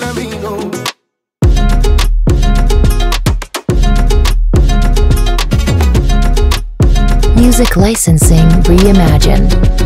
Camino. Music licensing reimagined.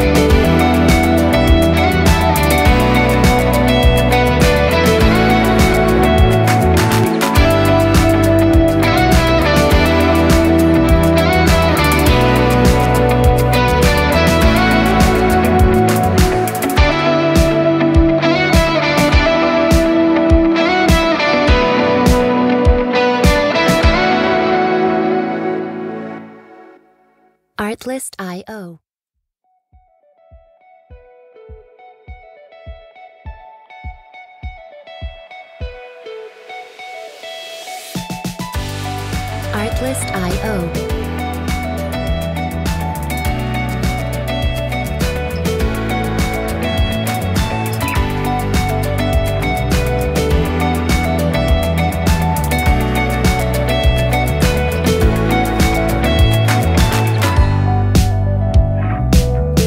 Artlist.io Artlist.io